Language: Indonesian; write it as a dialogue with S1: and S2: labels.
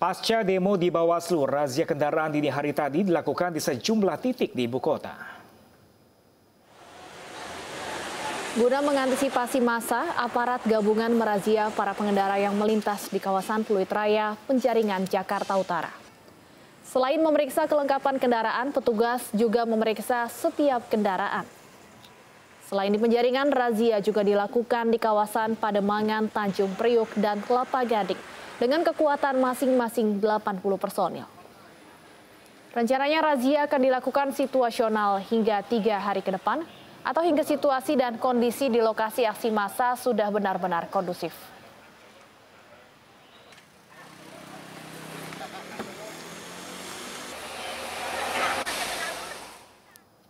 S1: Pasca demo di Bawaslu, razia kendaraan dini hari tadi dilakukan di sejumlah titik di ibu kota.
S2: Guna mengantisipasi masa, aparat gabungan merazia para pengendara yang melintas di kawasan Pluit Raya, Penjaringan, Jakarta Utara. Selain memeriksa kelengkapan kendaraan, petugas juga memeriksa setiap kendaraan. Selain di Penjaringan, razia juga dilakukan di kawasan Pademangan, Tanjung Priuk, dan Kelapa Gading dengan kekuatan masing-masing 80 personil. Rencananya razia akan dilakukan situasional hingga tiga hari ke depan atau hingga situasi dan kondisi di lokasi aksi massa sudah benar-benar kondusif.